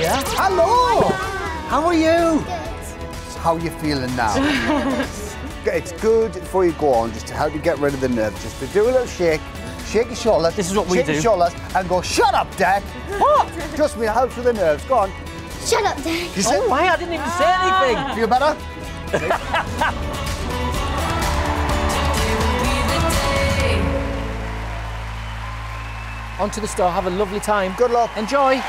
Olivia. Hello. How are you? How are you feeling now? it's good before you go on, just to help you get rid of the nerves, just to do a little shake, shake your shoulders. This is what we shake do. your shoulders and go, shut up, Dad. What? Trust me, it helps with the nerves. Go on. Shut up, Dad. You said, Oh, why? I didn't even say anything. Ah. feel better? On to the store. Have a lovely time. Good luck. Enjoy.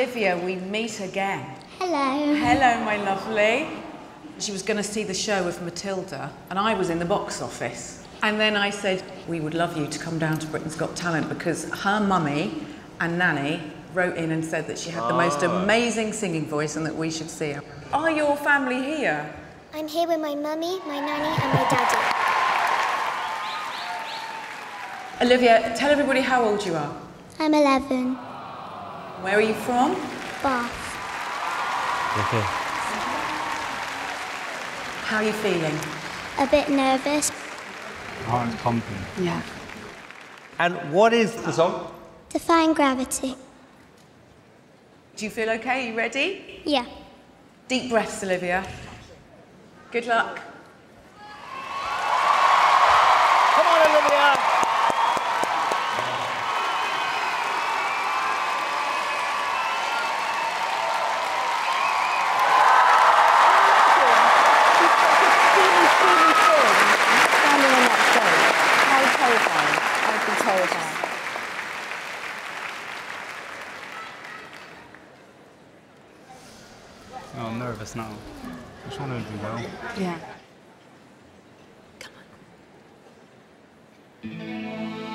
Olivia, we meet again. Hello. Hello, my lovely. She was going to see the show with Matilda, and I was in the box office. And then I said, We would love you to come down to Britain's Got Talent because her mummy and nanny wrote in and said that she had the most ah. amazing singing voice and that we should see her. Are your family here? I'm here with my mummy, my nanny, and my daddy. Olivia, tell everybody how old you are. I'm 11. Where are you from? Bath. Okay. How are you feeling? A bit nervous. Heart pumping. Yeah. And what is the song? Defying gravity. Do you feel okay? Are You ready? Yeah. Deep breaths, Olivia. Good luck. Come on, Olivia. Standing on that stage. How terrifying. I'd be terrified. I'm nervous now. I'm trying to do well. Yeah. Something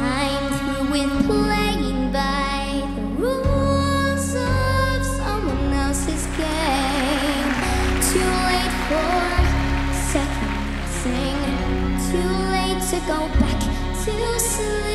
I'm through with playing by the rules of someone else's game. Too late for second guessing. Too late to go back to sleep.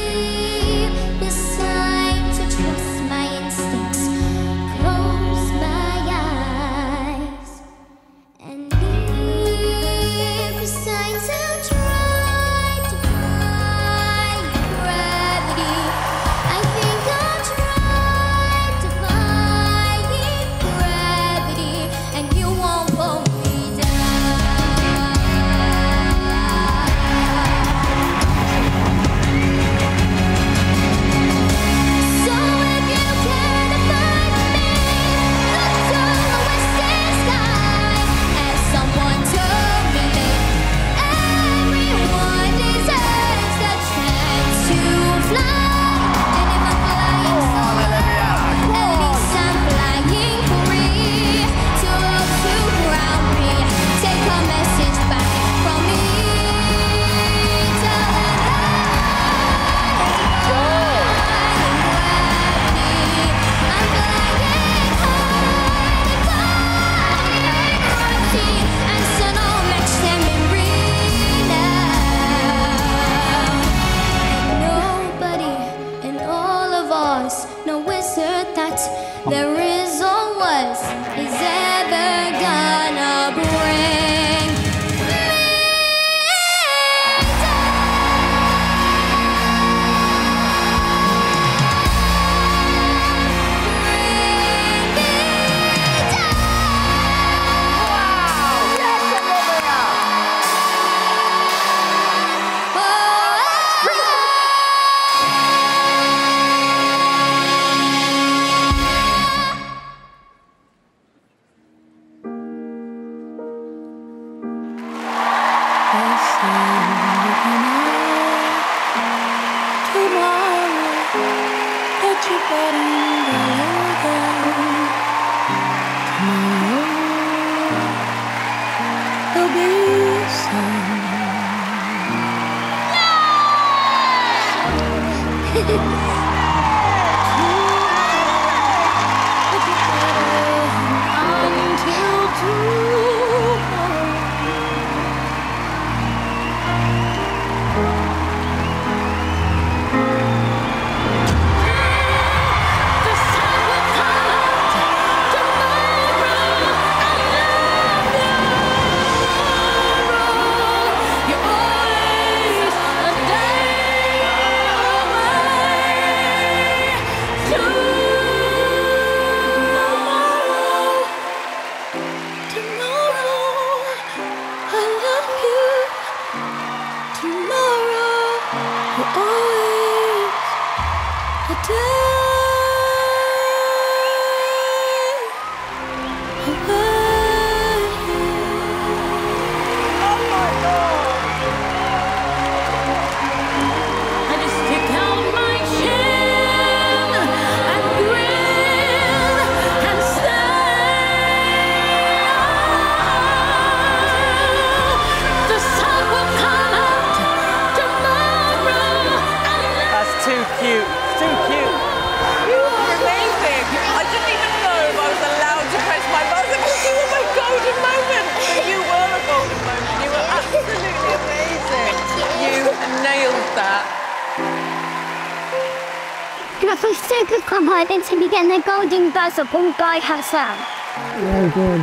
Contestant to be getting a golden buzzer from Guy Hassan.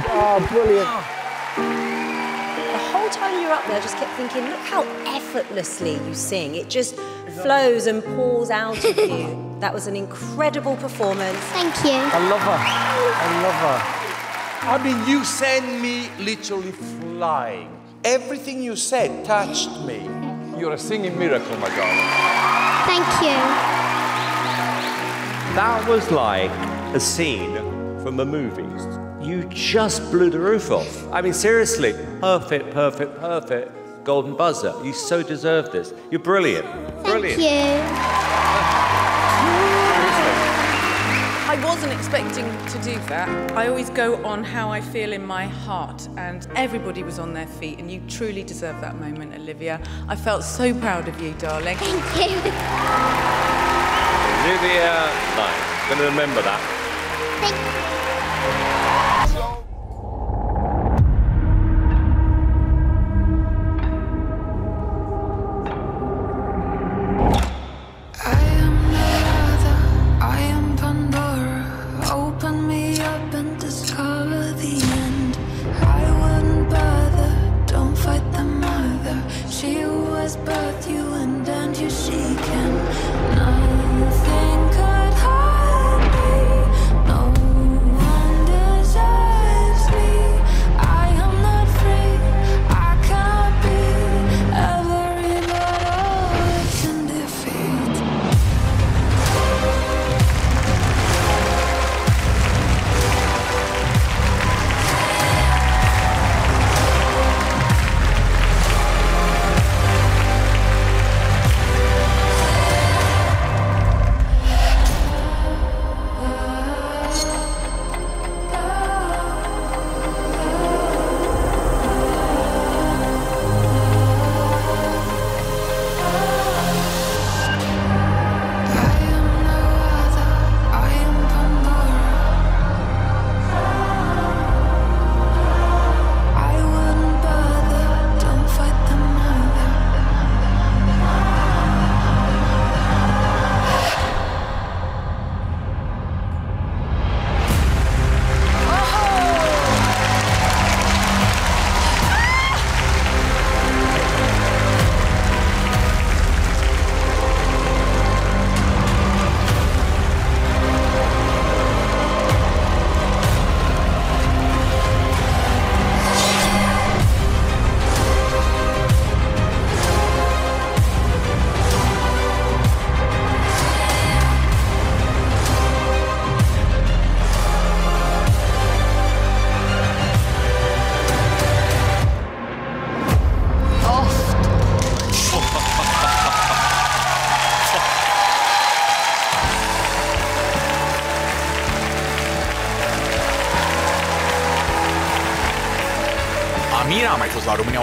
Oh, brilliant. The whole time you're up there, I just kept thinking, look how effortlessly you sing. It just flows and pours out of you. That was an incredible performance. Thank you. I love her. I love her. I mean, you sent me literally flying. Everything you said touched me. You're a singing miracle, my darling. Thank you. That was like a scene from the movies. You just blew the roof off. I mean, seriously, perfect, perfect, perfect. Golden buzzer. You so deserve this. You're brilliant. Brilliant. Thank you. I wasn't expecting to do that. I always go on how I feel in my heart, and everybody was on their feet, and you truly deserve that moment, Olivia. I felt so proud of you, darling. Thank you. Olivia Knight. Gonna remember that.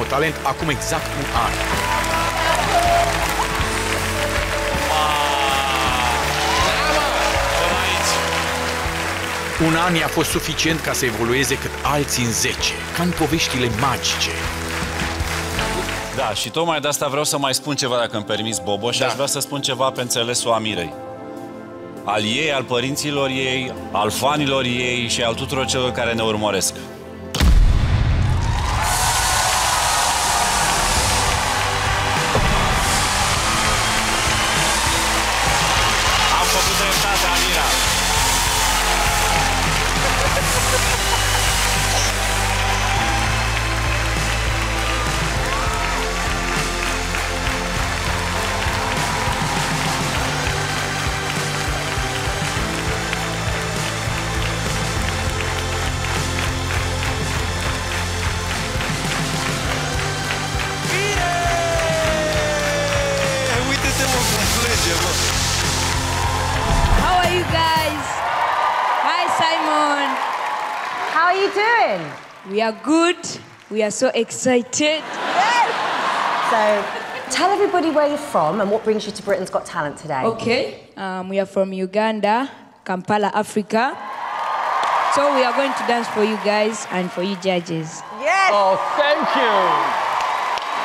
Talent acum exact un an. Un an i-a fost suficient ca să evolueze cât alții în 10, ca în poveștile magice. Da, și tocmai de asta vreau să mai spun ceva, dacă îmi permiți, Bobo, și Da. aș vrea să spun ceva pe înțelesul Amirei. Al ei, al părinților ei, al fanilor ei și al tuturor celor care ne urmăresc. Are good. We are so excited. So, tell everybody where you're from and what brings you to Britain's Got Talent today. Okay. Um, we are from Uganda, Kampala, Africa. So we are going to dance for you guys and for you judges. Yes. Oh, thank you.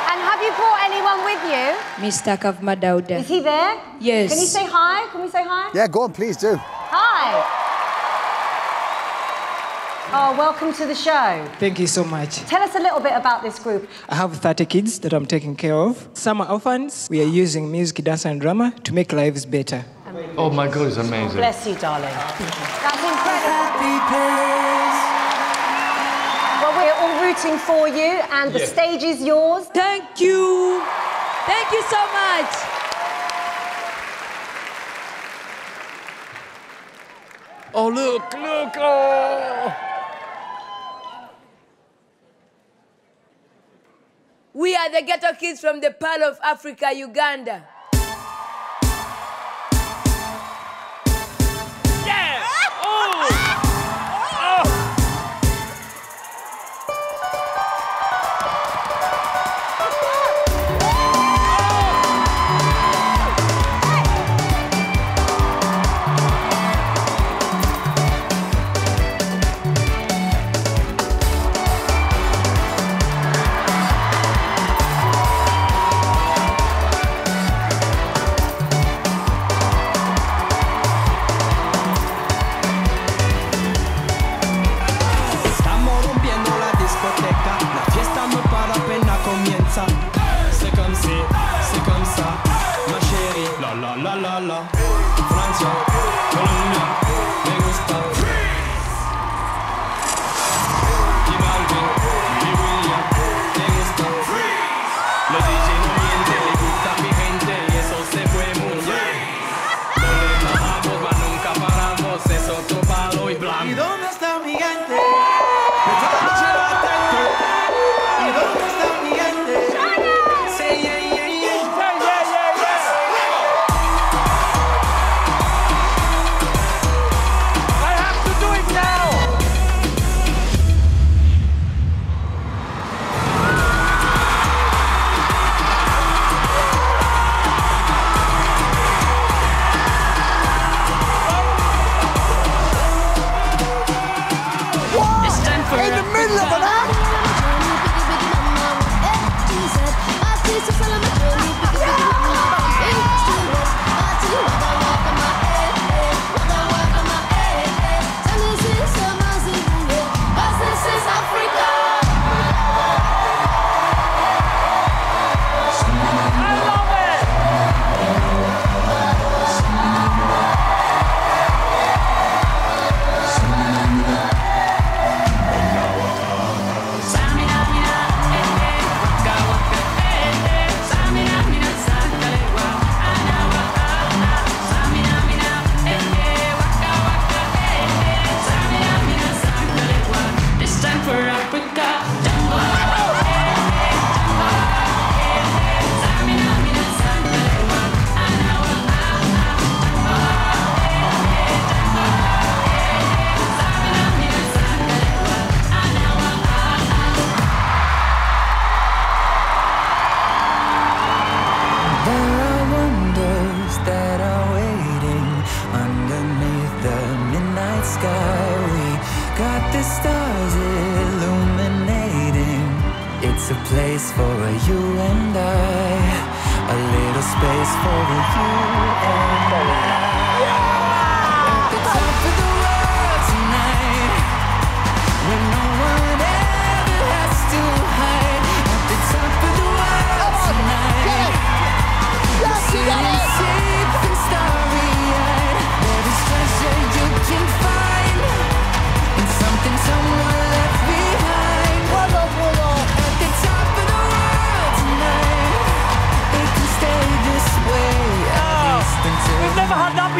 And have you brought anyone with you? Mr. Kavuma Dauda. Is he there? Yes. Can you say hi? Can we say hi? Yeah, go on, please do. Hi. Oh, welcome to the show. Thank you so much. Tell us a little bit about this group. I have 30 kids that I'm taking care of. Some are orphans. We are using music, dance, and drama to make lives better. Oh my God, it's amazing. Bless you, darling. That's incredible. Well, we're all rooting for you, and the Yes. stage is yours. Thank you. Thank you so much. Oh, look, look. Oh. We are the ghetto kids from the Pearl of Africa, Uganda.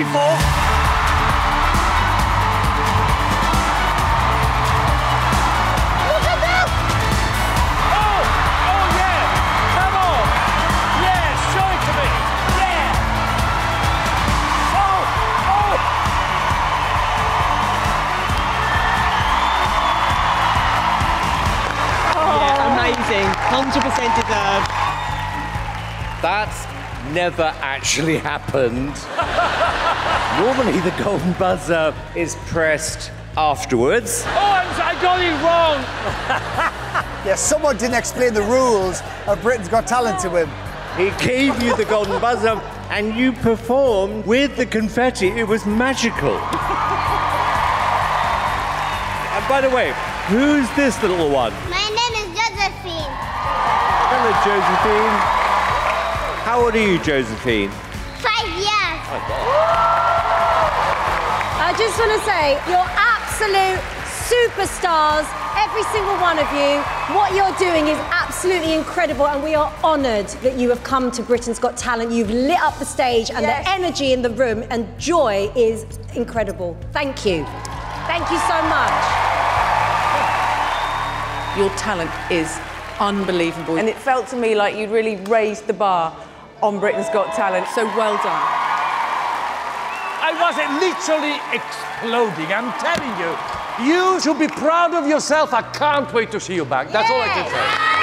Before. Look at that! Oh! Oh, yeah! Come on! Yeah, show it to me! Yeah! Oh! Oh! Yeah, amazing. 100% deserved. That's never actually happened. Normally, the golden buzzer is pressed afterwards. Oh, I'm- got it wrong! Yeah, someone didn't explain the rules of Britain's Got Talent to him. He gave you the golden buzzer and you performed with the confetti. It was magical. and by the way, who's this little one? My name is Josephine. Hello, Josephine. How old are you, Josephine? Five years. Oh, I just want to say, you're absolute superstars, every single one of you. What you're doing is absolutely incredible, and we are honoured that you have come to Britain's Got Talent. You've lit up the stage, and the energy in the room and joy is incredible. Thank you. Thank you so much. Your talent is unbelievable. And it felt to me like you'd really raised the bar on Britain's Got Talent. So well done. I was literally exploding. I'm telling you. You should be proud of yourself. I can't wait to see you back. That's all I can say.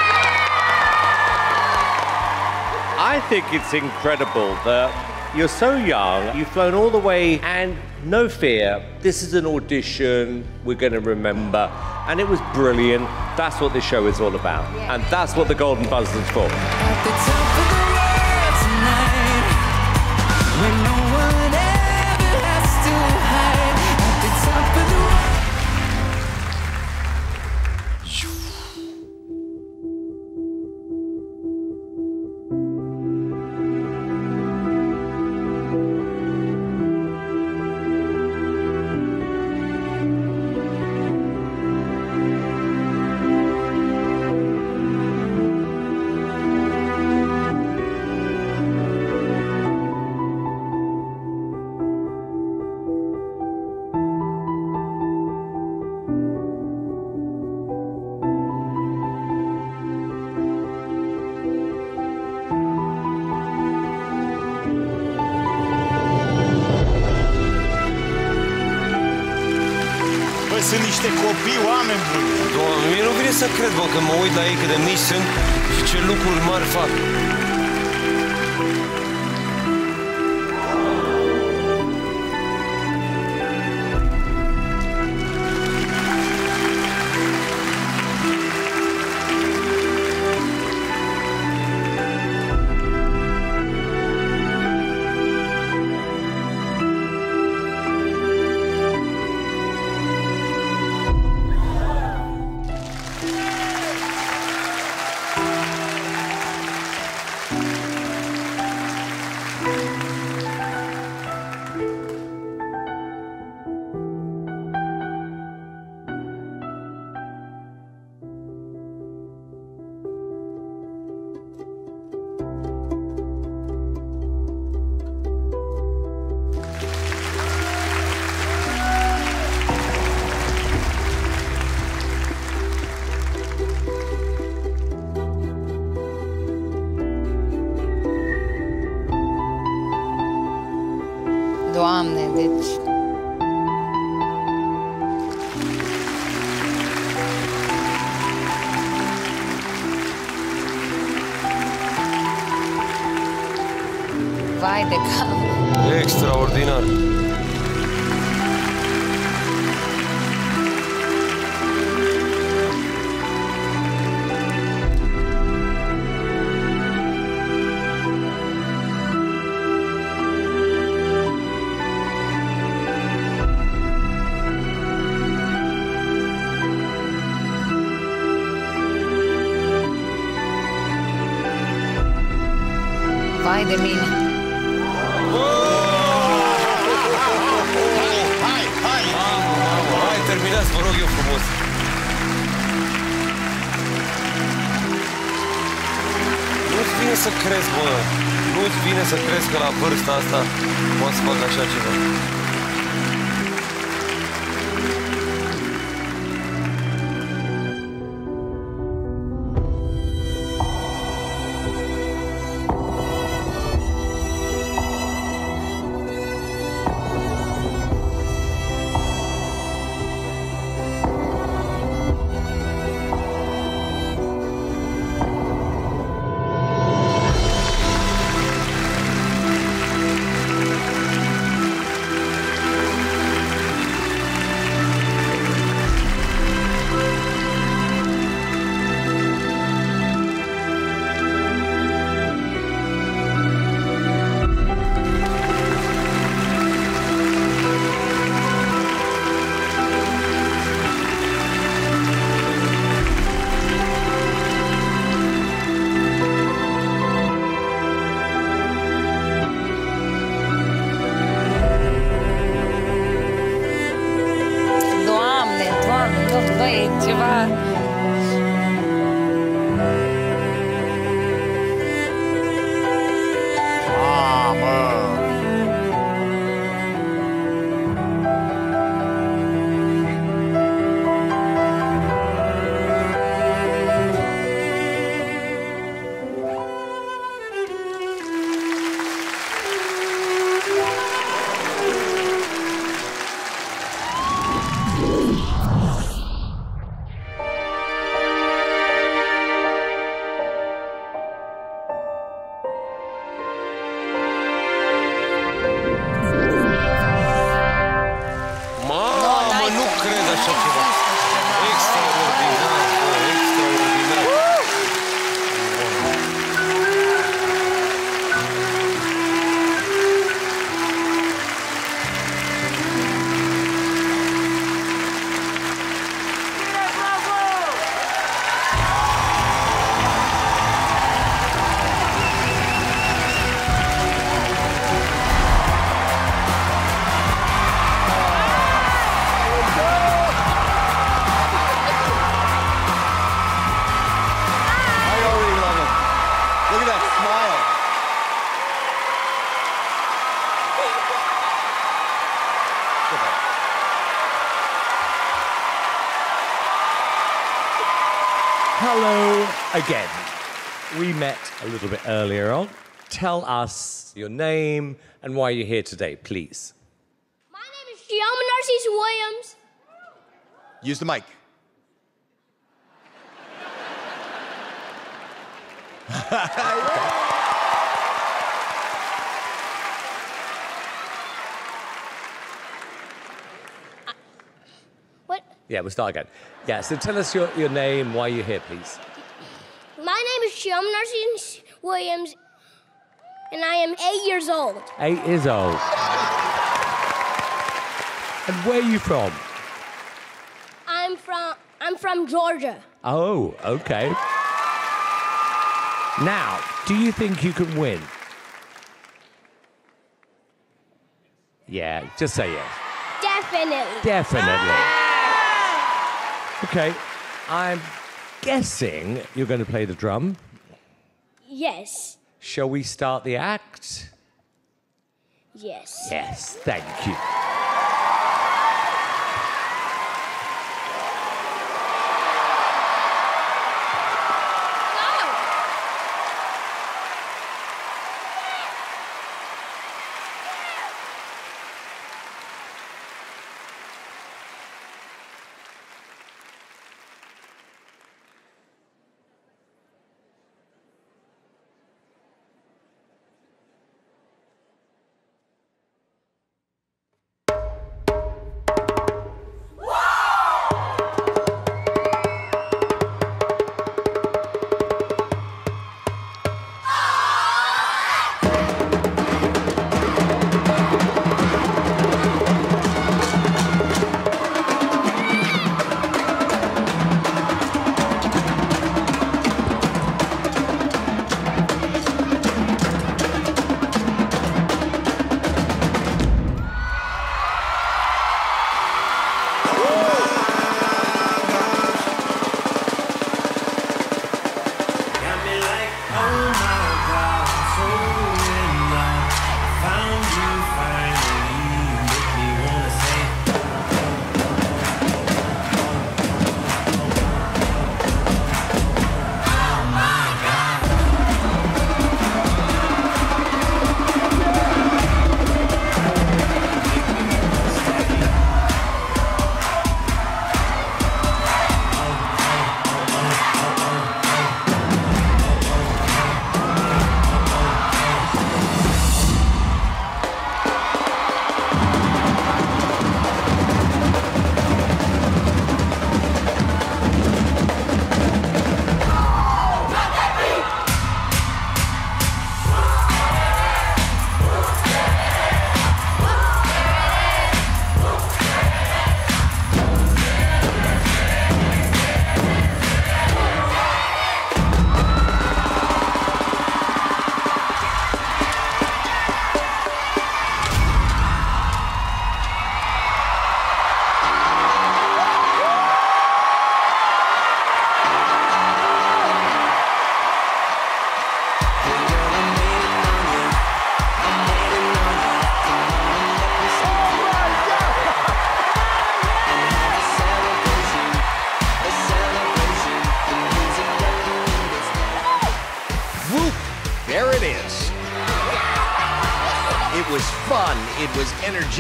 I think it's incredible that you're so young, you've flown all the way, and no fear. This is an audition we're going to remember. And it was brilliant. That's what this show is all about. And that's what the Golden Buzzer's for. Copii, oameni buni. Doamne, mie nu vine să cred, bă, că mă uit la ei cât de mici sunt și ce lucruri mari fac. Again. We met a little bit earlier on. Tell us your name and why you're here today, please. My name is Gianna Narcisse Williams. Use the mic. Uh, what? Yeah, we'll start again. Yeah, so tell us your, your name, why you're here, please. My name is Gianna Narcisse Williams, and I am eight years old. Eight years old. And where are you from? I'm from I'm from Georgia. Oh, okay. Now, do you think you can win? Yeah, just say yes. Definitely. Definitely. Ah! Okay, I'm guessing you're going to play the drum. Yes. Shall we start the act? Yes. Yes, thank you.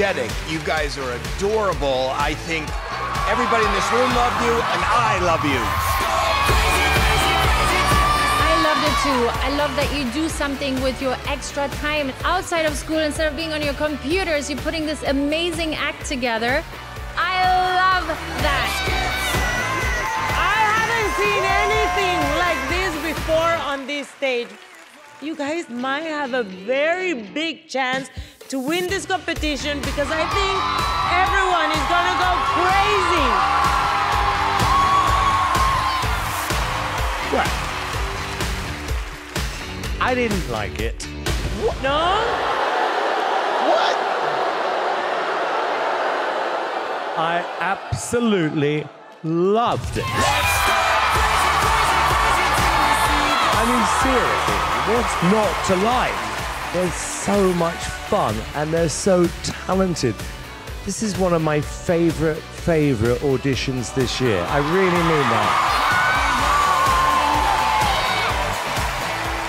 Energetic. You guys are adorable. I think everybody in this room loved you, and I love you. I loved it too. I love that you do something with your extra time outside of school instead of being on your computers. You're putting this amazing act together. I love that. I haven't seen anything like this before on this stage. You guys might have a very big chance to win this competition because I think everyone is gonna go crazy. Well, I didn't like it. What? No? What? I absolutely loved it. I mean, seriously, what's not to like? There's so much fun and they're so talented. This is one of my favorite, favorite auditions this year. I really mean that.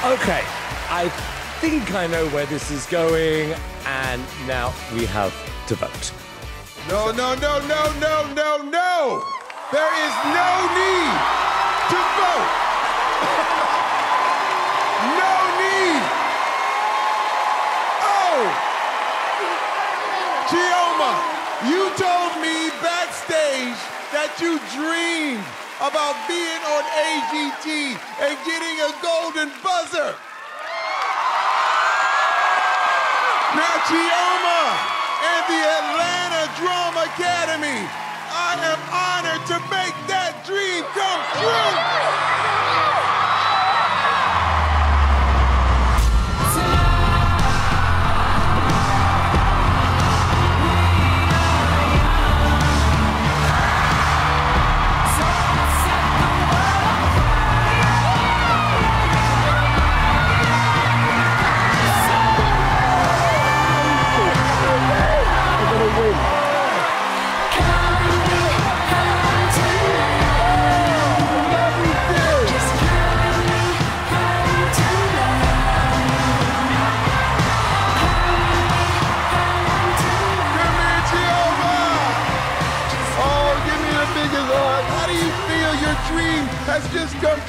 Okay, I think I know where this is going, and now we have to vote. No, no, no, no, no, no, no! There is no need to vote! no need! Oh! Chioma, you told me backstage that you dreamed about being on AGT and getting a golden buzzer. Now, Chioma and the Atlanta Drum Academy, I am honored to make that dream come true.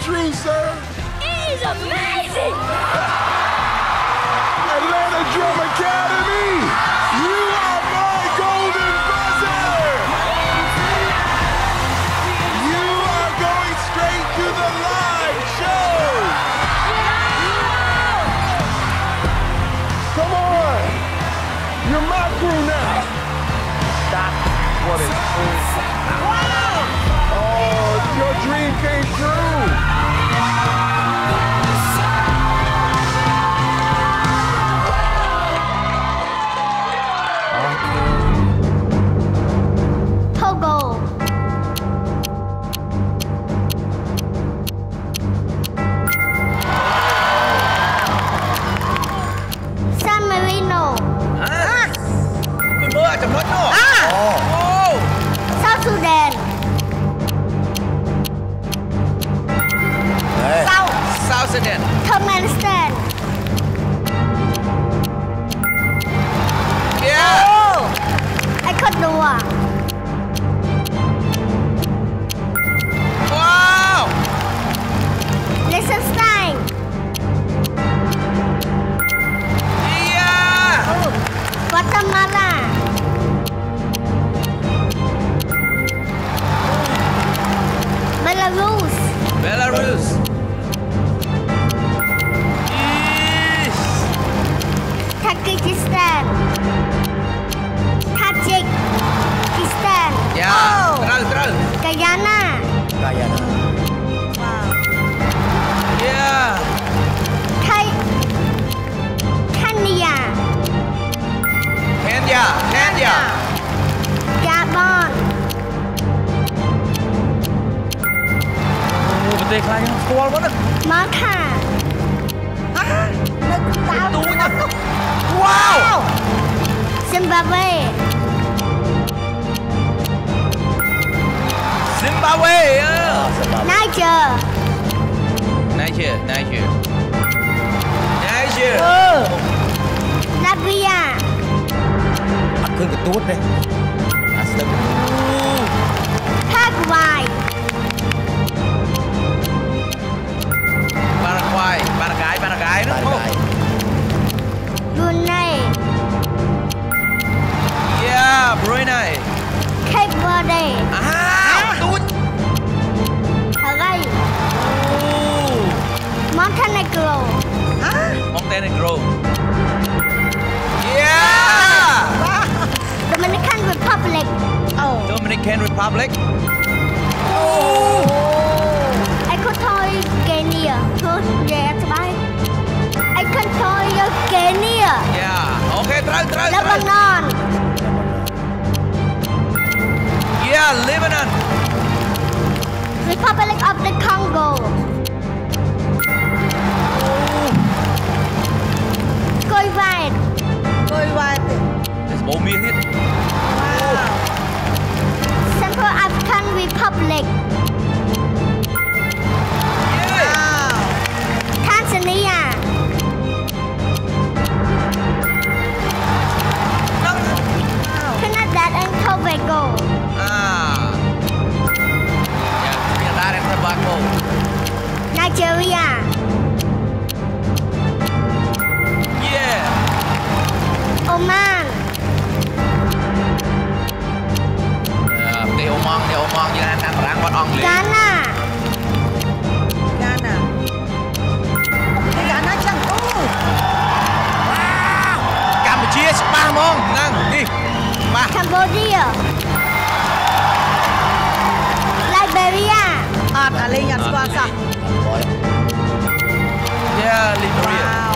True, sir? It is amazing! Australia Gabon Wow. Zimbabwe. Zimbabwe Niger Niger Niger Niger hơn cái tốt đấy. À, Paraguay. Paraguay Paraguay Paraguay đúng không Brunei. Yeah Brunei. Cape Verde. À đúng Hawaii Montenegro. Hả? Montenegro. Yeah. Republic. Oh. Dominican Republic. Oh. Equatorial Guinea. Yes, bye. Equatorial Guinea. Yeah. Okay, try, try, try. Lebanon. Yeah, Lebanon. Republic of the Congo. Oh. Kuwait. Kuwait. There's more here. Central African Republic, Tanzania, Trinidad and Tobago, À Yeah Trinidad and Tobago Nigeria, Yeah. Oman, ទេសអូម៉ង់ប្រទេសអូម៉ង់យើងអានតាមតារាងគាត់អង់គ្លេស Ghana, Ghana. Cái Ghana chẳng ô. កម្ពុជាច្បាស់ហ្មងហ្នឹងនេះច្បាស់ Cambodia, Liberia, Ọt à Linh, nhặt qua sao? Yeah Liberia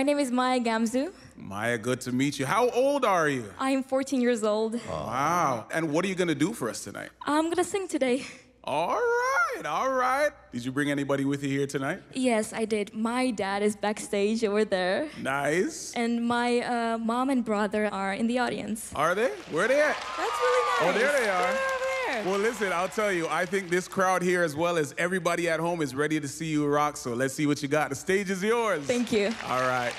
my name is Maya Gamzu. Maya, good to meet you. How old are you? I am 14 years old. Wow. And what are you going to do for us tonight? I'm gonna sing today. All right, all right. Did you bring anybody with you here tonight? Yes, I did. My dad is backstage over there, Nice. and my uh, mom and brother are in the audience. Are they? Where are they at? That's really nice. Oh, there they are. They're Well, listen, I'll tell you, I think this crowd here, as well as everybody at home, is ready to see you rock. So let's see what you got. The stage is yours. Thank you. All right.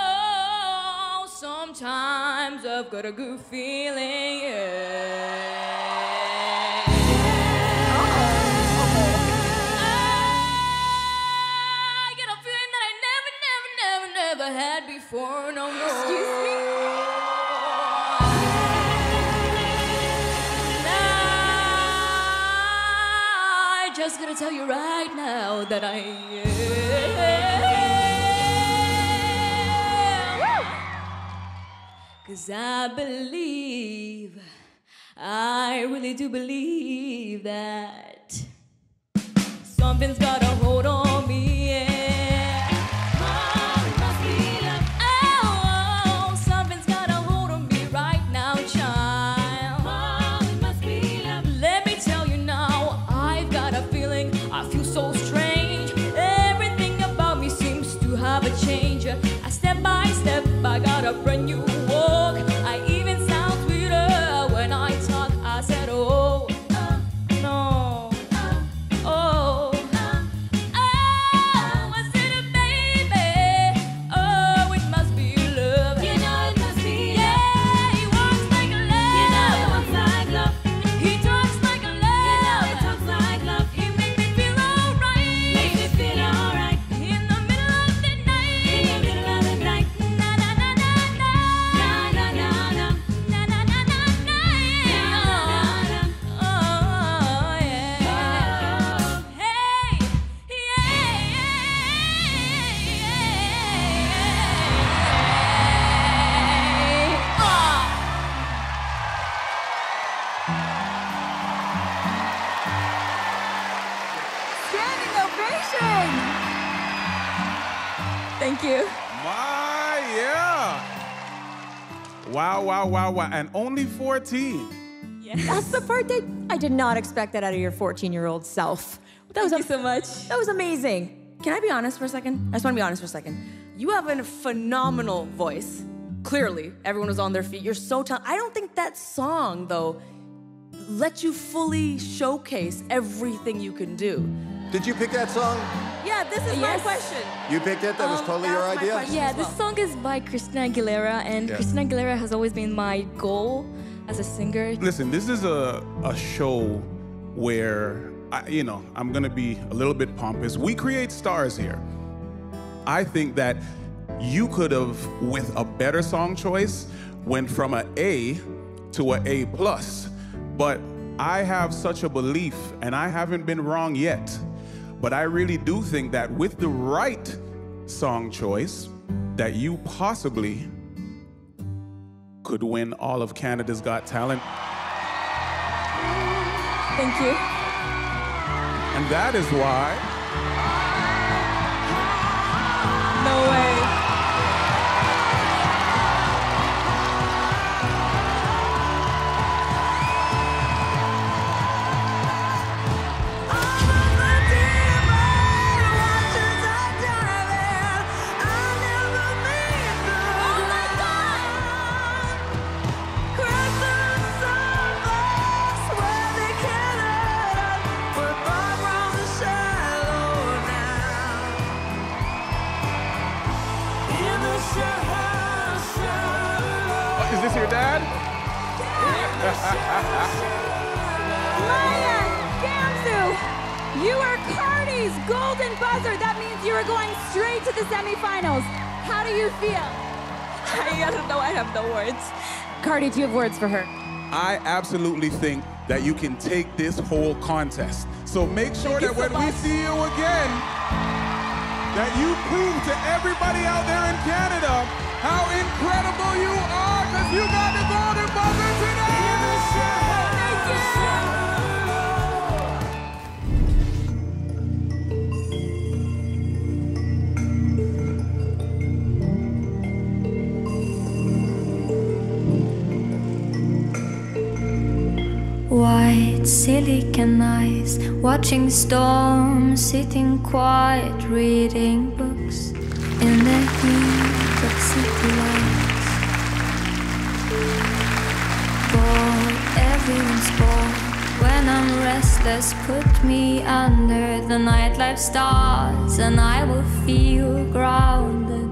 Oh, sometimes I've got a good feeling. Yeah. Tell you right now that I am. Cause I believe, I really do believe that something's got And only 14. Yes. That's the part that I did not expect that out of your 14 year old self. That was Thank you so much. That was amazing. Can I be honest for a second? I just want to be honest for a second. You have a phenomenal voice. Clearly, everyone was on their feet. You're so talented. I don't think that song, though, let you fully showcase everything you can do. Did you pick that song? Yeah, this is my question. You picked it? That was Um, totally your that's idea? question. Yeah, this song is by Christina Aguilera, and Yeah. Christina Aguilera has always been my goal as a singer. Listen, this is a, a show where, I, you know, I'm going to be a little bit pompous. We create stars here. I think that you could have, with a better song choice, went from an A to an A plus. But I have such a belief, and I haven't been wrong yet. But I really do think that with the right song choice, that you possibly could win all of Canada's Got Talent. Thank you. And that is why No way. The semifinals. How do you feel? I don't know. I have no words. Cardi, do you have words for her? I absolutely think that you can take this whole contest. So make sure that when we see you again, that you prove to everybody out there in Canada how incredible you are because you got the golden buzzer today. Silicon eyes, watching storms, sitting quiet, reading books in the heat of city lights. Bored, everyone's bored. When I'm restless, put me under the nightlife stars, and I will feel grounded.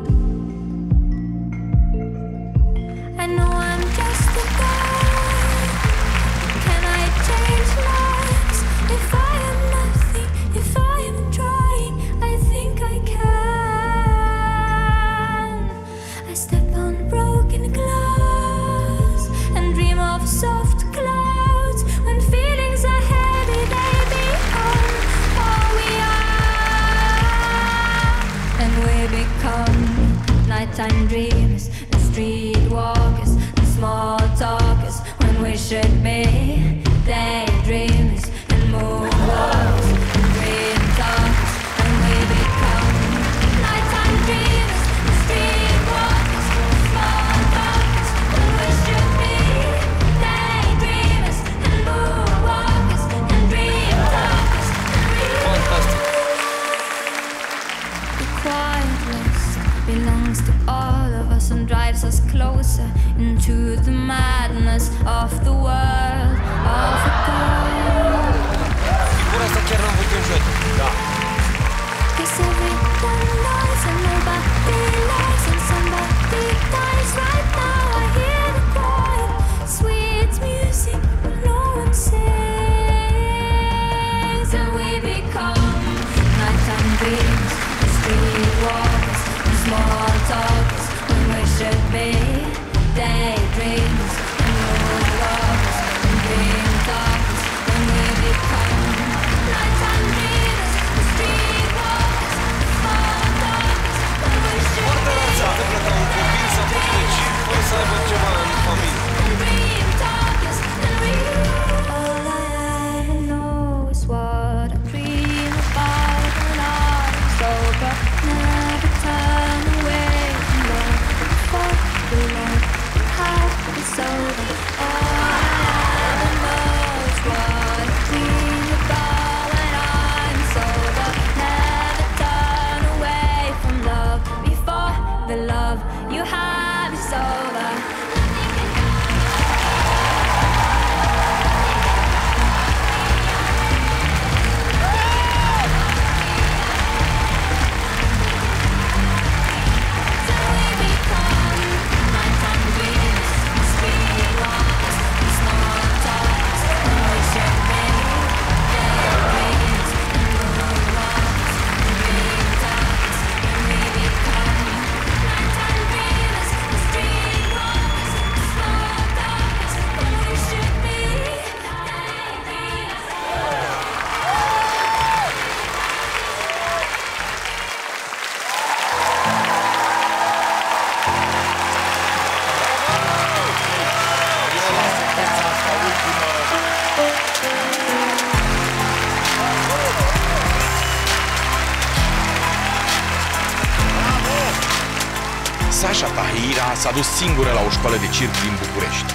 S-a dus singură la o școală de circ din București.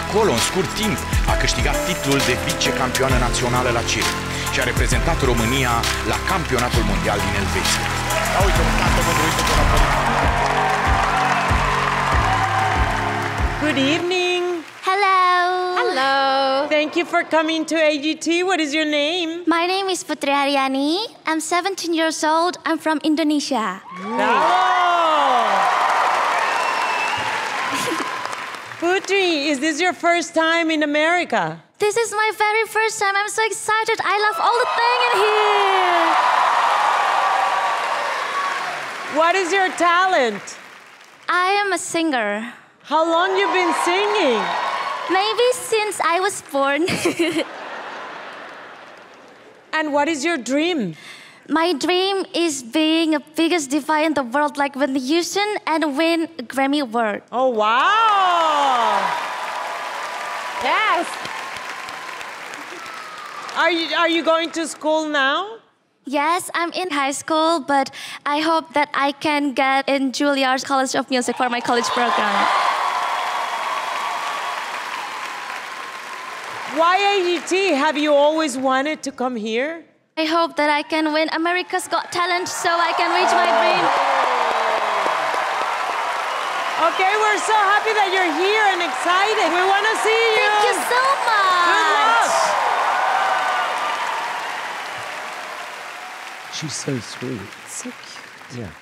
Acolo, în scurt timp, a câștigat titlul de vicecampioană națională la circ și a reprezentat România la campionatul mondial din Elveția. A, uite, un cantă mândruită pe la Good evening. Hello. Hello. Thank you for coming to AGT. What is your name? My name is Putri Haryani. I'm 17 years old. I'm from Indonesia. Is this your first time in America? This is my very first time. I'm so excited. I love all the thing in here. What is your talent? I am a singer. How long you been singing? Maybe since I was born. and what is your dream? My dream is being a biggest diva in the world like Whitney Houston and win a Grammy Award. Oh wow! Yes. Are you are you going to school now? Yes, I'm in high school, but I hope that I can get in Juilliard's College of Music for my college program. Why AGT? Have you always wanted to come here? I hope that I can win America's Got Talent so I can reach my dream. Okay, we're so happy that you're here and excited. We want to see you. Thank you so much. Good luck. She's so sweet. So cute. Yeah.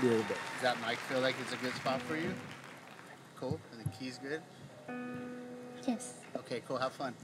little bit. Does that mic feel like it's a good spot for you? Cool. Are the keys good? Yes. Okay, cool. Have fun.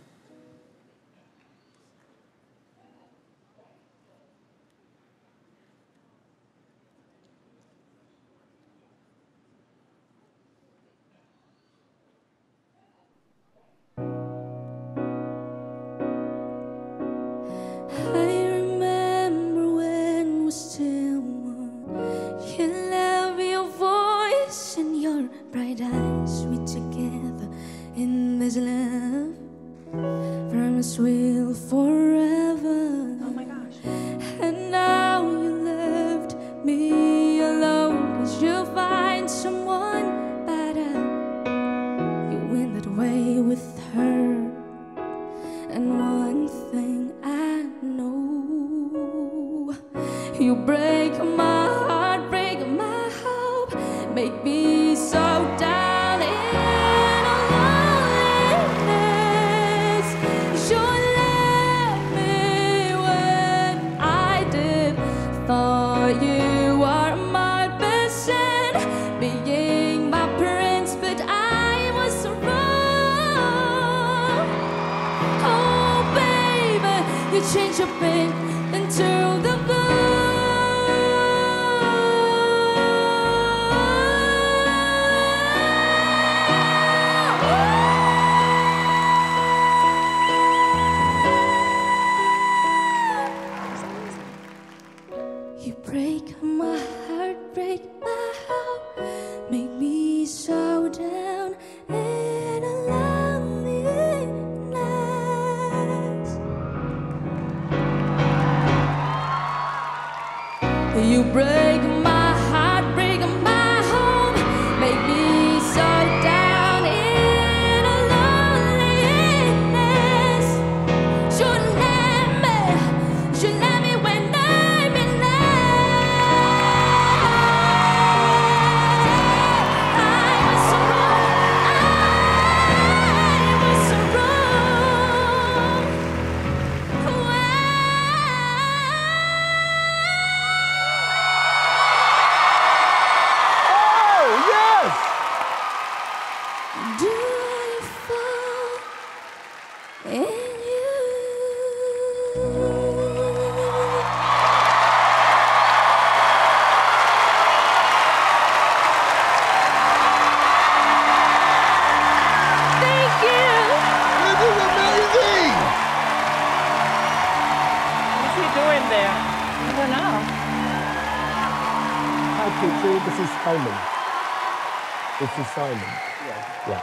Simon. Yeah. yeah.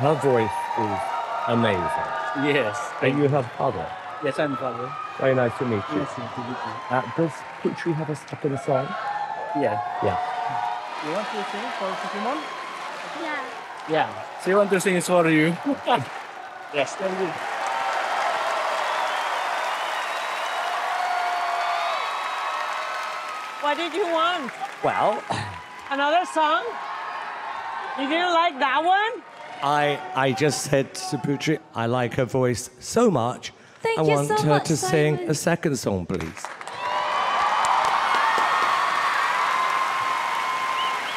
Her voice is amazing. Yes. And you have father. Yes, I'm father. Very nice to meet you. Nice to meet you. Uh, does Putri have a stuck in a song? Yeah. Yeah. You want to sing for Pokemon? Yeah. Yeah. She want to sing for you. yes, thank you. What did you want? Well, another song? You didn't like that one? I, I just said to Putri, I like her voice so much. Thank I want so her much, to Simon. sing a second song, please.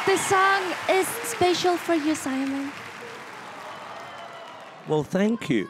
This song is special for you, Simon. Well, thank you.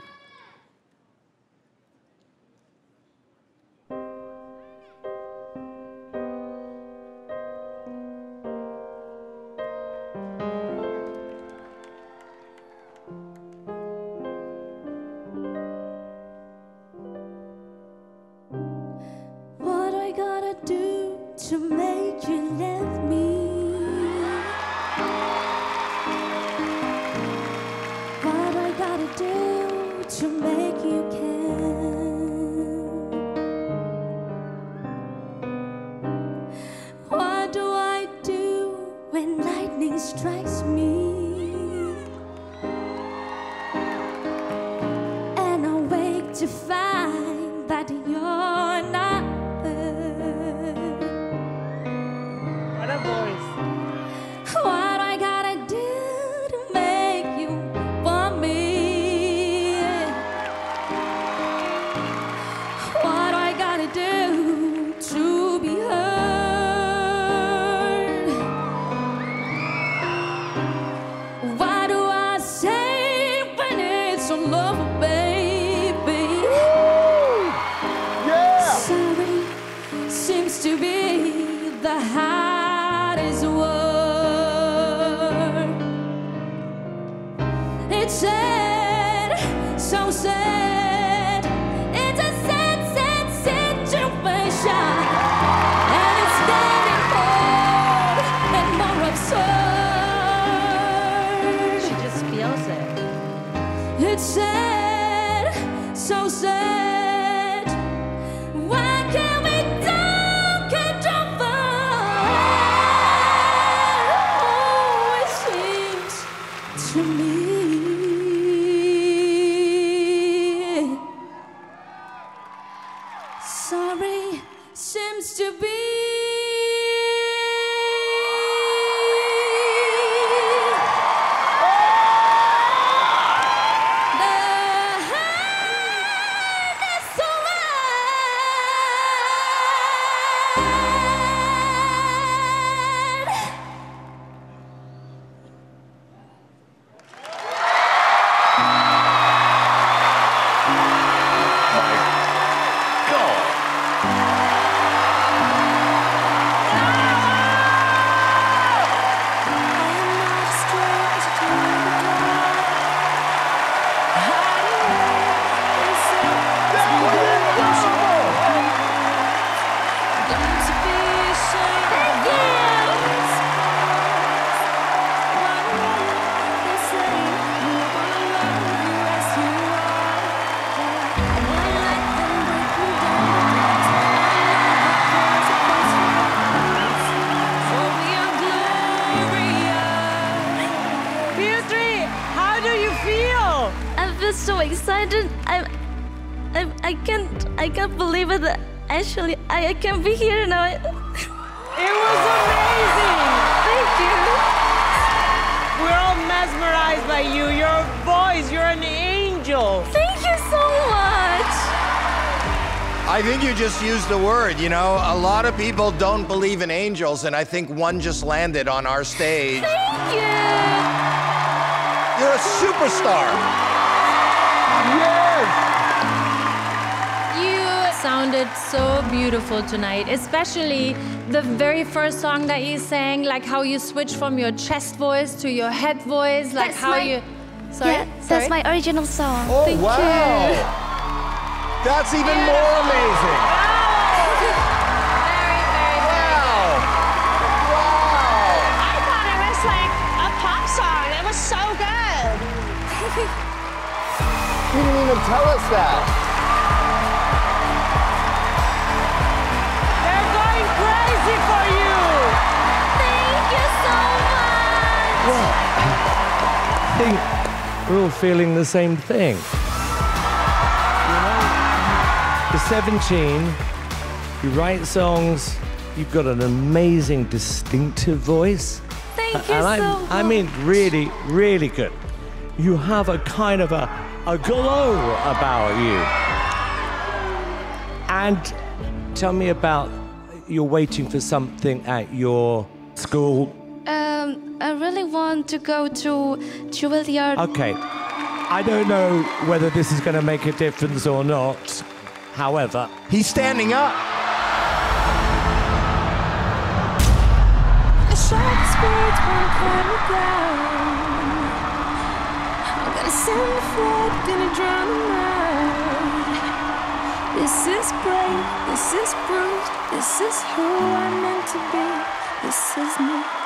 Actually, I, I can't be here now. It was amazing. Thank you. We're all mesmerized by you. Your voice, you're an angel. Thank you so much. I think you just used the word, you know. A lot of people don't believe in angels, and I think one just landed on our stage. Thank you. You're a superstar. Sounded so beautiful tonight, especially the very first song that you sang, like how you switched from your chest voice to your head voice, like That's how my- you. Sorry, Yeah, that's my original song. Oh, Thank wow. you. That's even more amazing. I thought it was like a pop song. It was so good. You didn't even tell us that. Think we're all feeling the same thing. You know, you're 17, you write songs, you've got an amazing, distinctive voice. Thank you and I, so I mean, really, really good. You have a kind of a, a glow about you. And tell me about you're waiting for something at your school. I really want to go to Juilliard. Okay. I don't know whether this is going to make a difference or not. However, he's standing up. The sharp spirits wanna cut me down. I'm gonna send the flood, gonna drown the night. This is brave, this is bruised, this is who I'm meant to be. This is me.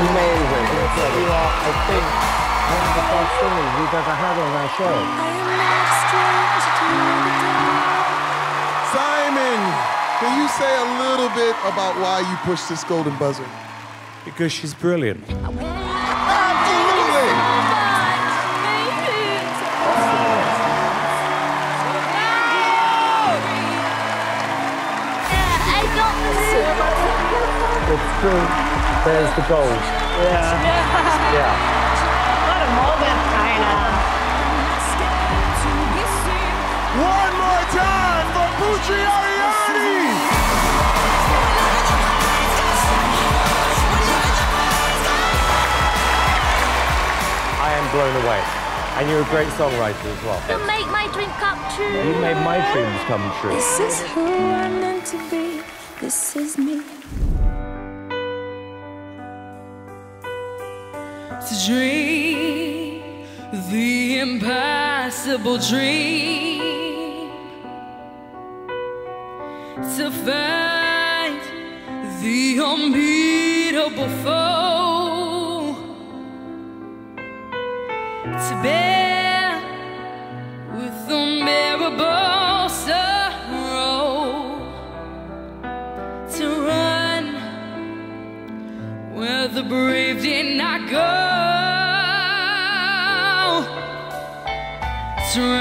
Amazing. You are, I think, one of the best singers we've ever had on our show. Simon, can you say a little bit about why you pushed this golden buzzer? Because she's brilliant. Absolutely. I got It's true. There's the gold. Yeah. Yeah. What a moment, Dinah. One more time for Putri Ariani. I am blown away. And you're a great songwriter as well. You make my dream come true. You made my dreams come true. This is who I'm meant to be. This is me. to dream the impossible dream to fight the unbeatable foe to bear with unbearable. the brave did not go. Surrender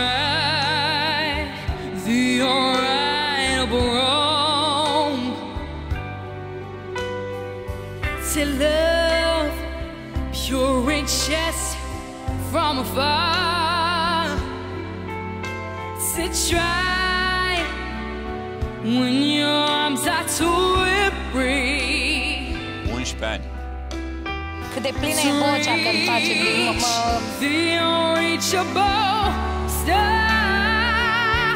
deplină e vocea când face mă, mă... The unreachable star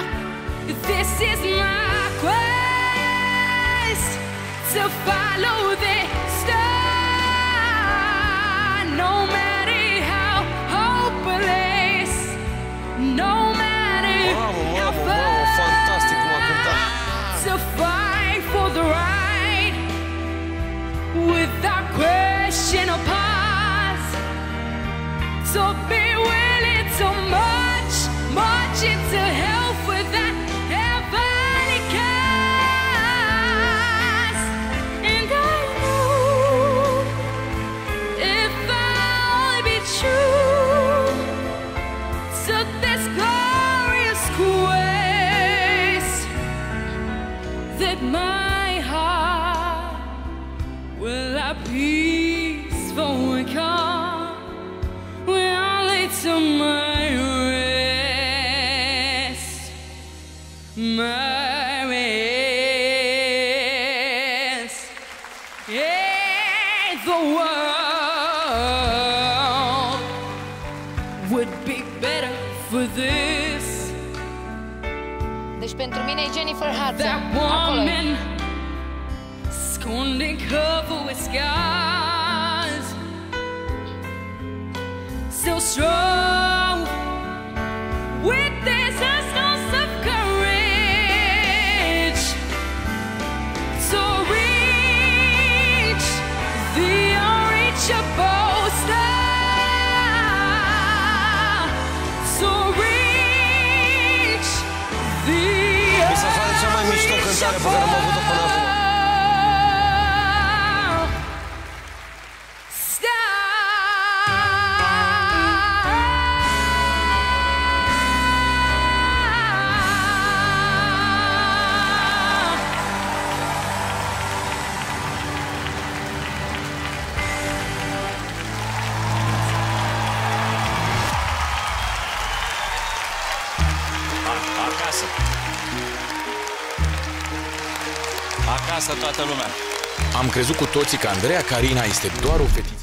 This is my quest To follow the acasă toată lumea. Am crezut cu toții că Andreea Carina este doar o fetiță.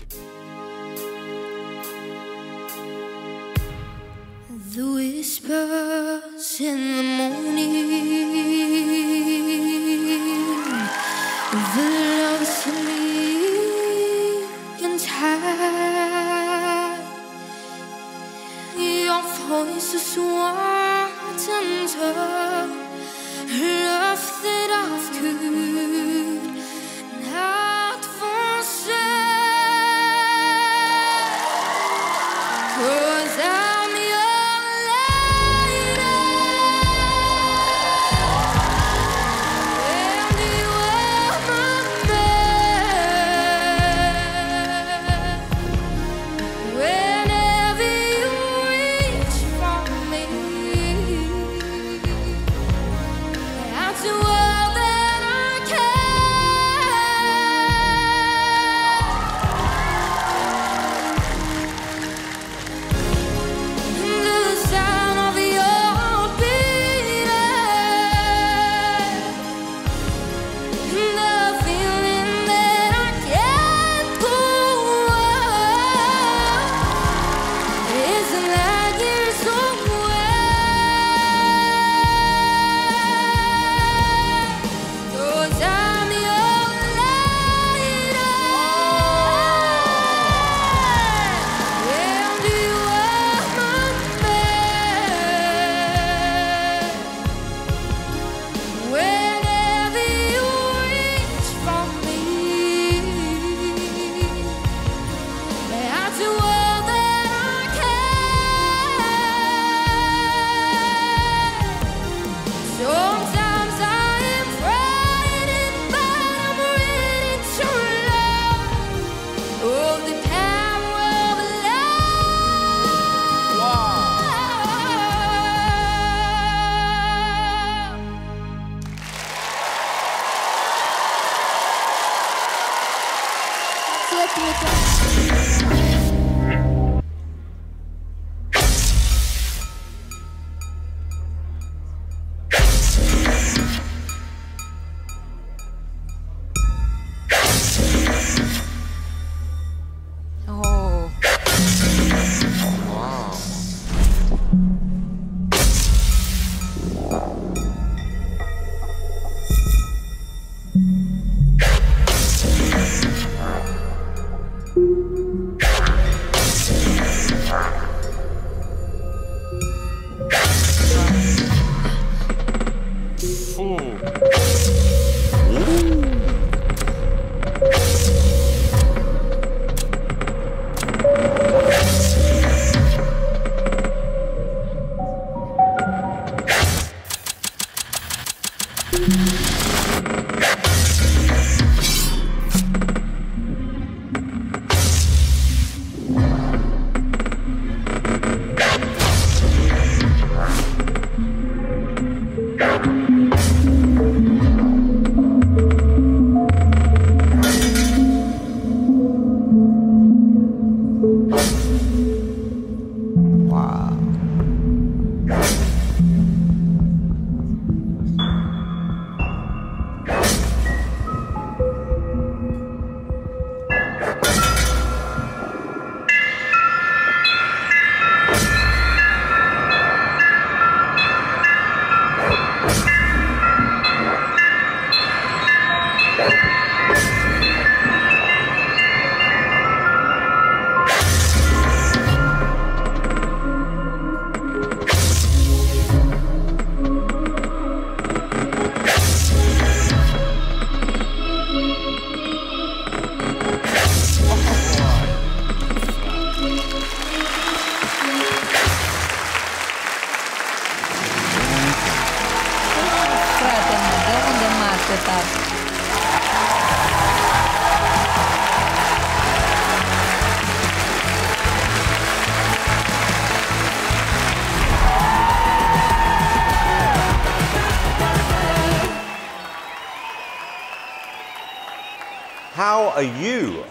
Are you?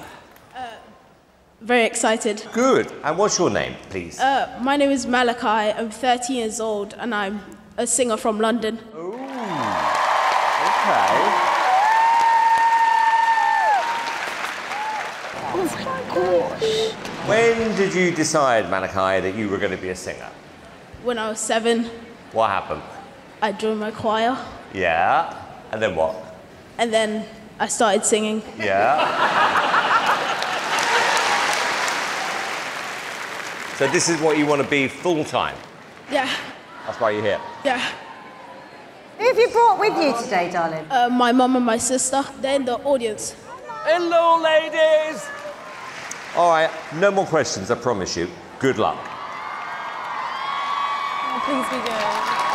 Very excited. Good. And what's your name, please? Uh, my name is Malakai. I'm 13 years old and I'm a singer from London. Okay. Oh my gosh. When did you decide, Malakai, that you were going to be a singer? When I was seven, What happened? I joined my choir Yeah. And then what? and then I started singing. Yeah. so this is what you want to be full time. Yeah, That's why you're here. yeah. Who have you brought with you today, darling? Uh, my mum and my sister, they're in the audience. Hello, ladies. All right. No more questions. I promise you. Good luck. Please be good.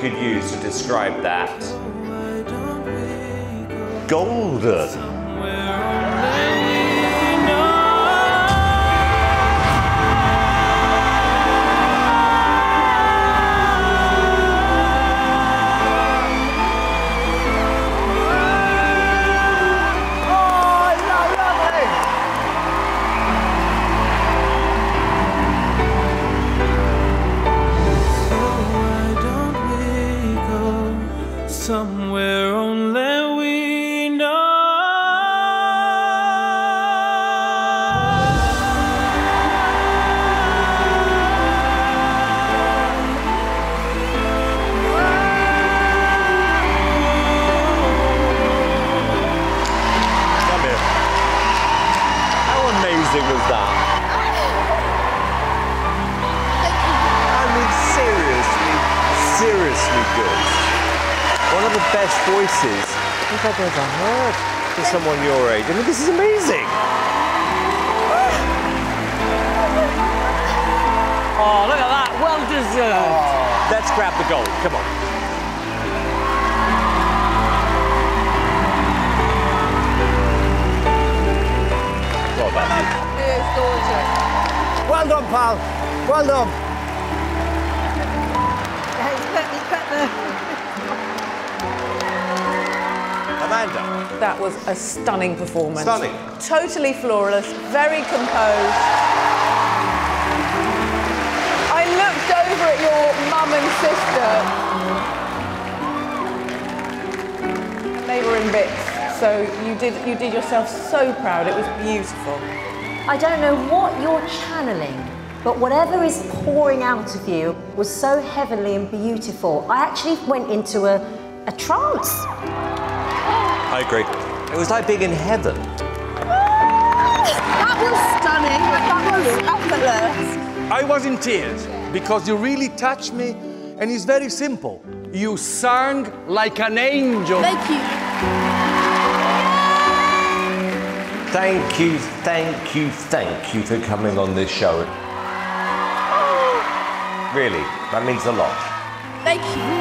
Could use to describe that? Uh, oh, that. Well deserved. Let's grab the gold. Come on. Well done. It's gorgeous. Well done, pal. Well done. Yeah, he's put, he's put the... Amanda. That was a stunning performance. Stunning. Totally flawless, very composed. Your mum and sister. They were in bits. So you did you did yourself so proud. It was beautiful. I don't know what you're channeling, but whatever is pouring out of you was so heavenly and beautiful. I actually went into a, a trance. I agree. It was like being in heaven. That was stunning. That was effortless. I was in tears because you really touched me, and it's very simple. You sang like an angel. Thank you. Thank you, thank you, thank you for coming on this show. Really, that means a lot. Thank you.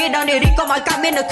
បត្តិការមើងងាយដល់នារីកុំឲ្យកើតមាននៅ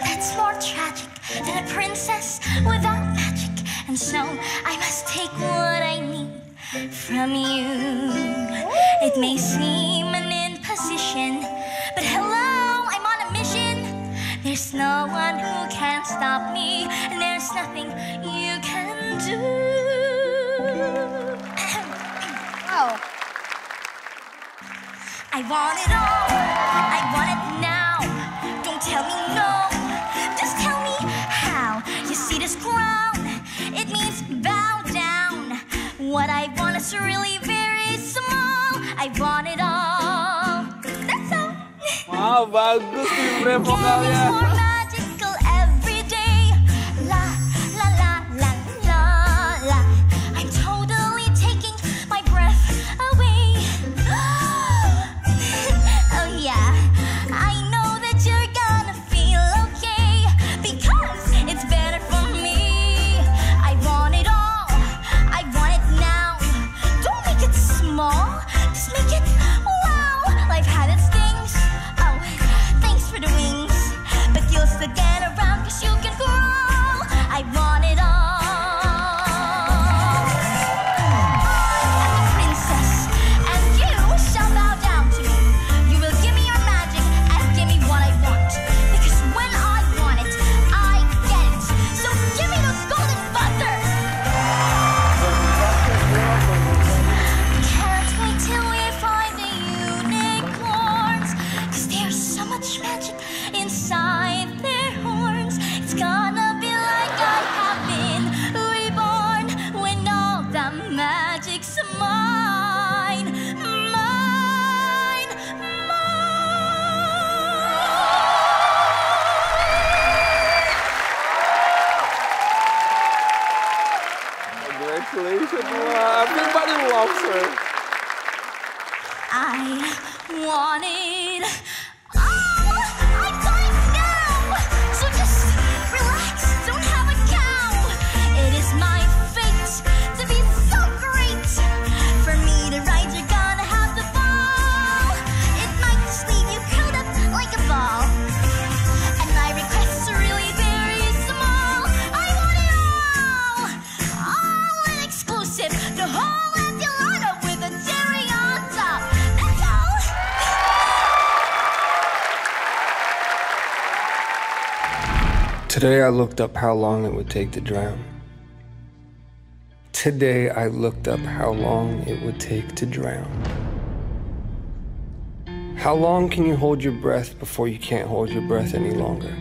that's more tragic than a princess without magic. And so I must take what I need from you. It may seem an imposition, but hello, I'm on a mission. There's no one who can stop me, and there's nothing you can do. Oh. I want it all. I want it tell me no. Just tell me how. You see this crown? It means bow down. What I want is really very small. I want it all. That's all. Wow, bagus tim rap vokalnya. Today I looked up how long it would take to drown. Today I looked up how long it would take to drown. How long can you hold your breath before you can't hold your breath any longer?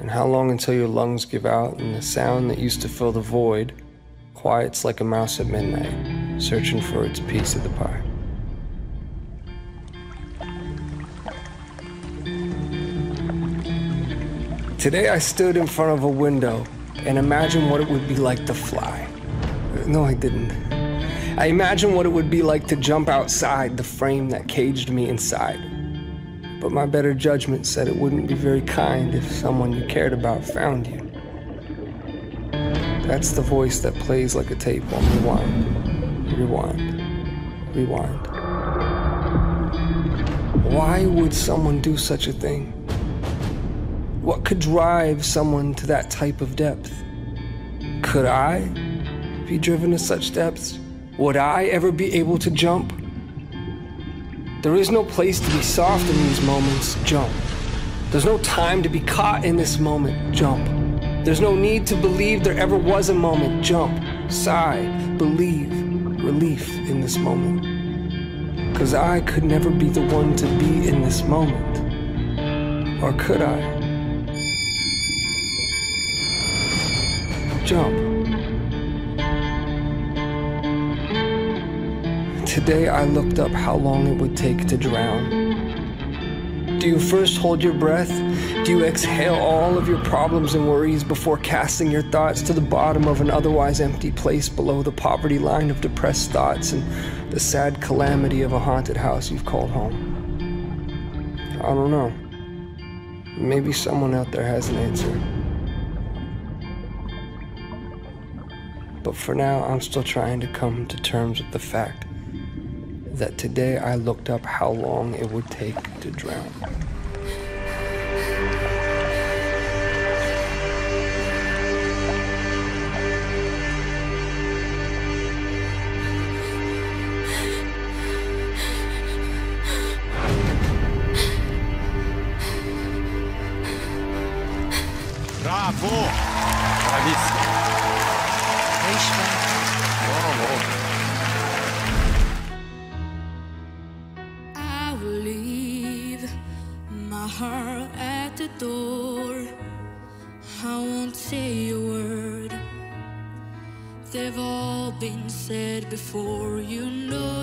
And how long until your lungs give out and the sound that used to fill the void quiets like a mouse at midnight, searching for its piece of the pie? Today I stood in front of a window and imagined what it would be like to fly. No, I didn't. I imagined what it would be like to jump outside the frame that caged me inside. But my better judgment said it wouldn't be very kind if someone you cared about found you. That's the voice that plays like a tape on rewind, rewind, rewind. Why would someone do such a thing? What could drive someone to that type of depth? Could I be driven to such depths? Would I ever be able to jump? There is no place to be soft in these moments, jump. There's no time to be caught in this moment, jump. There's no need to believe there ever was a moment, jump. Sigh, believe, relief in this moment. Cause I could never be the one to be in this moment. Or could I? Jump. Today I looked up how long it would take to drown. Do you first hold your breath? Do you exhale all of your problems and worries before casting your thoughts to the bottom of an otherwise empty place below the poverty line of depressed thoughts and the sad calamity of a haunted house you've called home? I don't know. Maybe someone out there has an answer. But for now, I'm still trying to come to terms with the fact that today I looked up how long it would take to drown. Bravo! Bravissimo. I will leave my heart at the door. I won't say a word. They've all been said before. You know,